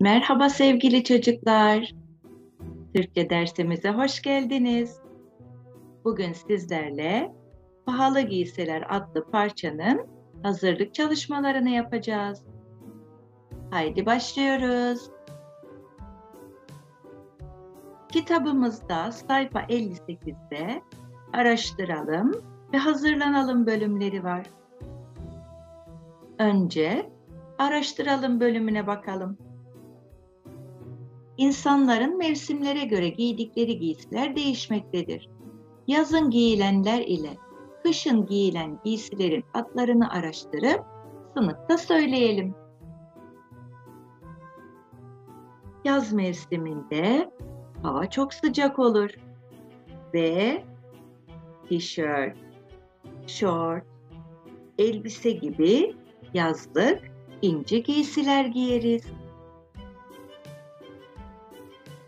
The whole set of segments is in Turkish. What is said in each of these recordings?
Merhaba sevgili çocuklar. Türkçe dersimize hoş geldiniz. Bugün sizlerle Pahalı Giysiler adlı parçanın hazırlık çalışmalarını yapacağız. Haydi başlıyoruz. Kitabımızda sayfa 58'de araştıralım ve hazırlanalım bölümleri var. Önce araştıralım bölümüne bakalım. İnsanların mevsimlere göre giydikleri giysiler değişmektedir. Yazın giyilenler ile kışın giyilen giysilerin adlarını araştırıp sınıfta söyleyelim. Yaz mevsiminde hava çok sıcak olur ve tişört, şort, elbise gibi yazlık ince giysiler giyeriz.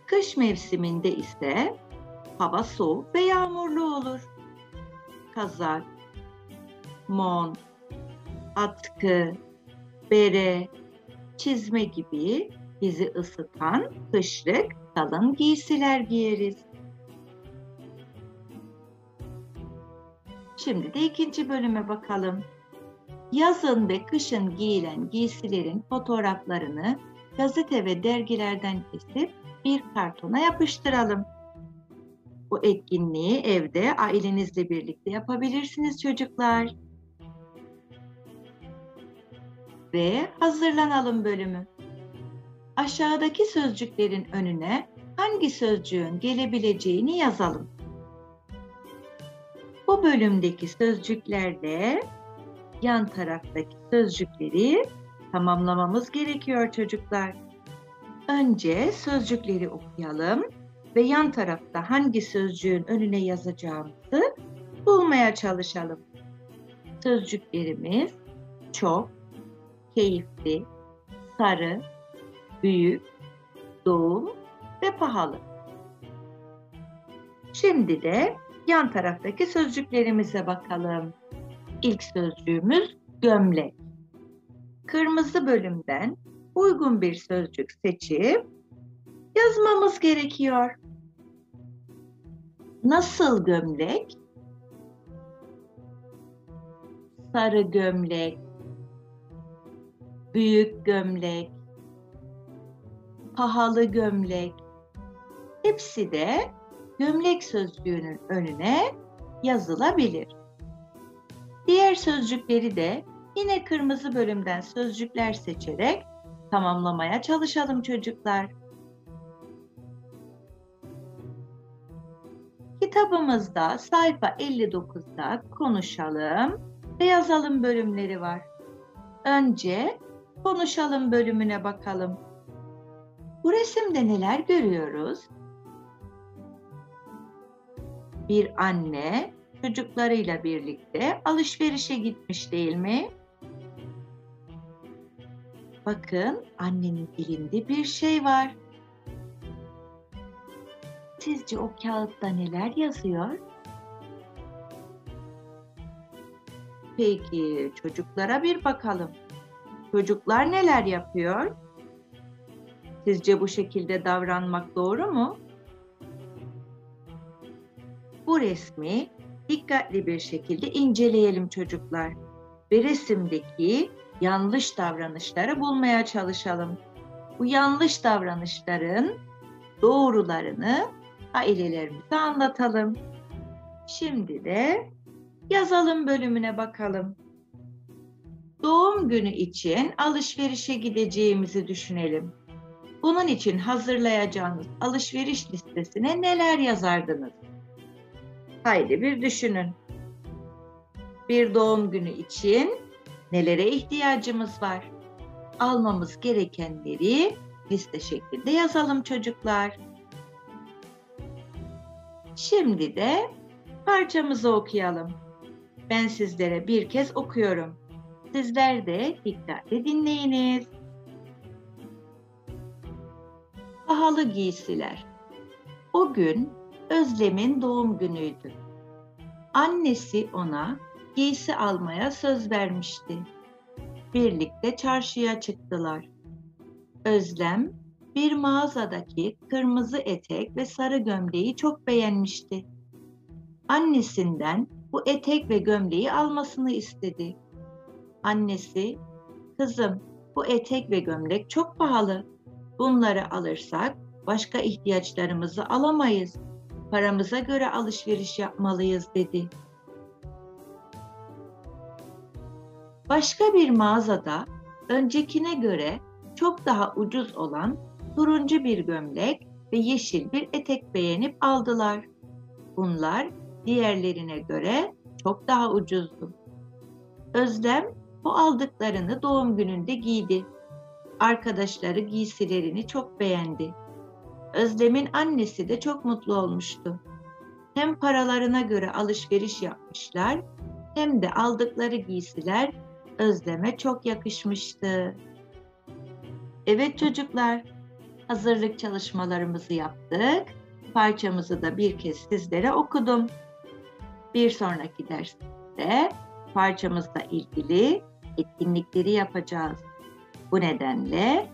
Kış mevsiminde ise hava soğuk ve yağmurlu olur. Kazak, mont, atkı, bere, çizme gibi bizi ısıtan kışlık kalın giysiler giyeriz. Şimdi de ikinci bölüme bakalım. Yazın ve kışın giyilen giysilerin fotoğraflarını gazete ve dergilerden kesip bir kartona yapıştıralım. Bu etkinliği evde ailenizle birlikte yapabilirsiniz çocuklar. Ve hazırlanalım bölümü. Aşağıdaki sözcüklerin önüne hangi sözcüğün gelebileceğini yazalım. Bu bölümdeki sözcüklerle yan taraftaki sözcükleri tamamlamamız gerekiyor çocuklar. Önce sözcükleri okuyalım ve yan tarafta hangi sözcüğün önüne yazacağımızı bulmaya çalışalım. Sözcüklerimiz çok, keyifli, sarı, büyük, doğum ve pahalı. Şimdi de yan taraftaki sözcüklerimize bakalım. İlk sözcüğümüz gömlek. Kırmızı bölümden uygun bir sözcük seçip yazmamız gerekiyor. Nasıl gömlek? Sarı gömlek, büyük gömlek, pahalı gömlek. Hepsi de gömlek sözcüğünün önüne yazılabilir. Diğer sözcükleri de yine kırmızı bölümden sözcükler seçerek tamamlamaya çalışalım çocuklar. Kitabımızda sayfa 59'da konuşalım ve yazalım bölümleri var. Önce konuşalım bölümüne bakalım. Bu resimde neler görüyoruz? Bir anne çocuklarıyla birlikte alışverişe gitmiş değil mi? Bakın annenin elinde bir şey var. Sizce o kağıtta neler yazıyor? Peki çocuklara bir bakalım. Çocuklar neler yapıyor? Sizce bu şekilde davranmak doğru mu? Bu resmi dikkatli bir şekilde inceleyelim çocuklar ve resimdeki yanlış davranışları bulmaya çalışalım. Bu yanlış davranışların doğrularını ailelerimize anlatalım. Şimdi de yazalım bölümüne bakalım. Doğum günü için alışverişe gideceğimizi düşünelim. Bunun için hazırlayacağınız alışveriş listesine neler yazardınız? Haydi bir düşünün. Bir doğum günü için nelere ihtiyacımız var? Almamız gerekenleri liste şeklinde yazalım çocuklar. Şimdi de parçamızı okuyalım. Ben sizlere bir kez okuyorum. Sizler de dikkatle dinleyiniz. Pahalı giysiler. O gün Özlem'in doğum günüydü. Annesi ona giysi almaya söz vermişti. Birlikte çarşıya çıktılar. Özlem bir mağazadaki kırmızı etek ve sarı gömleği çok beğenmişti. Annesinden bu etek ve gömleği almasını istedi. Annesi, kızım bu etek ve gömlek çok pahalı. Bunları alırsak başka ihtiyaçlarımızı alamayız. Paramıza göre alışveriş yapmalıyız dedi. Başka bir mağazada öncekine göre çok daha ucuz olan turuncu bir gömlek ve yeşil bir etek beğenip aldılar. Bunlar diğerlerine göre çok daha ucuzdu. Özlem bu aldıklarını doğum gününde giydi. Arkadaşları giysilerini çok beğendi. Özlem'in annesi de çok mutlu olmuştu. Hem paralarına göre alışveriş yapmışlar hem de aldıkları giysiler Özlem'e çok yakışmıştı. Evet çocuklar, hazırlık çalışmalarımızı yaptık. Parçamızı da bir kez sizlere okudum. Bir sonraki derste parçamızla ilgili etkinlikleri yapacağız. Bu nedenle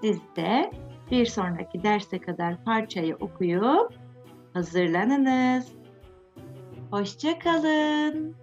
siz de bir sonraki derse kadar parçayı okuyup hazırlanınız. Hoşçakalın.